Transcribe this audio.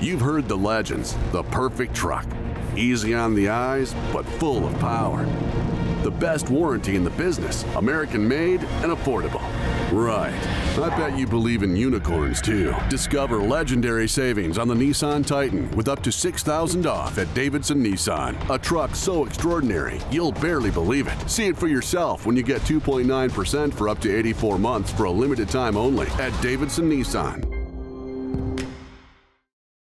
You've heard the legends, the perfect truck. Easy on the eyes, but full of power. The best warranty in the business, American made and affordable. Right. I bet you believe in unicorns too. Discover legendary savings on the Nissan Titan with up to 6000 off at Davidson Nissan. A truck so extraordinary, you'll barely believe it. See it for yourself when you get 2.9% for up to 84 months for a limited time only at Davidson Nissan.